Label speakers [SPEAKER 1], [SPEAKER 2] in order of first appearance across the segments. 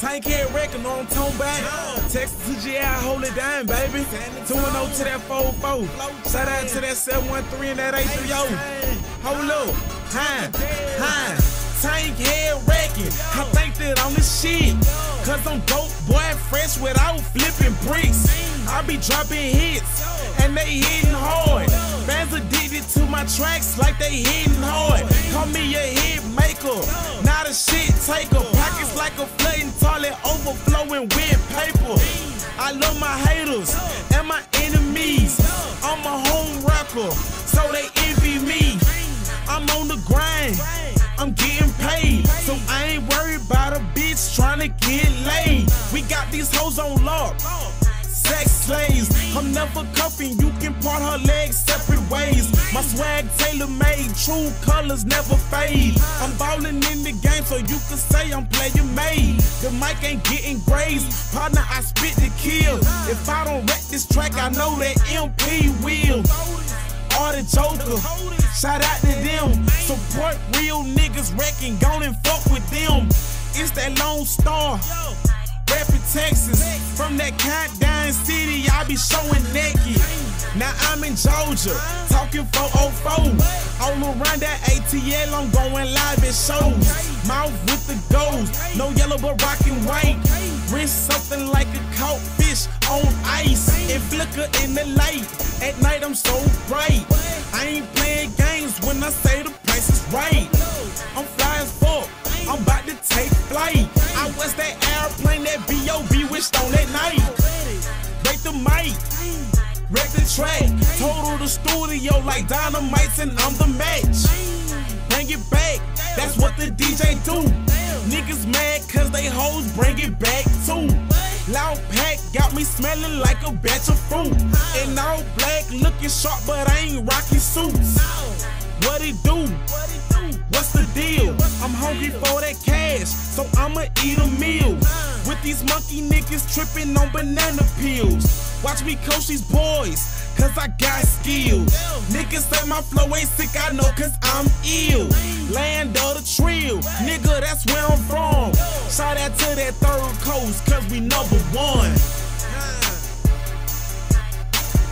[SPEAKER 1] Tank head record, know I'm talking about. Texas to GA, hold it down, baby. 2 0 to that 4 4. Shout out to that 713 and that 830. Hold up. Huh, huh. Tank head wrecking. I think that I'm the shit. Cause I'm dope, boy, fresh without flipping bricks. I be dropping hits, and they hitting hard. Fans addicted to my tracks like they hitting hard. Call me a hit maker, not a shit taker. Like a flooding toilet, overflowing with paper. I love my haters and my enemies. I'm a home wrecker, so they envy me. I'm on the grind, I'm getting paid. So I ain't worried about a bitch trying to get laid. We got these hoes on lock. Slaves, I'm never cuffing. You can part her legs separate ways. My swag tailor made, true colors never fade. I'm ballin' in the game, so you can say I'm player made. The mic ain't getting grazed, partner. I spit the kill. If I don't wreck this track, I know that MP will. Or the Joker, shout out to them. Support real niggas, wrecking, gon' and fuck with them. It's that Lone Star. Texas, from that countdown city, I be showing naked. Now I'm in Georgia, talking 404. All around that ATL, I'm going live at shows. Mouth with the goals, no yellow but rockin' white. Wrist something like a caught fish on ice. And flicker in the light, at night I'm so bright. Wished on that night. Break the mic, wreck the track. Total the studio like dynamites and I'm the match. Bring it back, that's what the DJ do. Niggas mad cause they hoes bring it back too. Loud pack got me smelling like a batch of fruit. And all black looking sharp, but I ain't rocking suits. What it do? What's the deal? I'm hungry for that cash, so I'ma eat a meal. With these monkey niggas tripping on banana peels. Watch me coach these boys, cause I got skills. Niggas say my flow ain't sick, I know cause I'm ill. Land of the trill, nigga, that's where I'm from. Shout out to that third coast, cause we number one.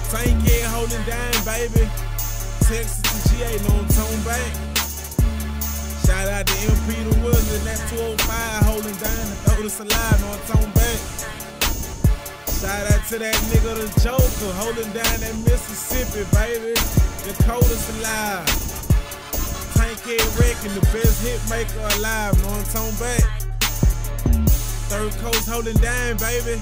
[SPEAKER 1] Tank head holding down, baby. Texas to GA, know talking back. Shout out to MP the and that 205 holding down this alive, I'm back. Shout out to that nigga the Joker holding down that Mississippi, baby. The coldest alive. Tank head wrecking the best hit maker alive, I'm talking back. Third coast holding down, baby.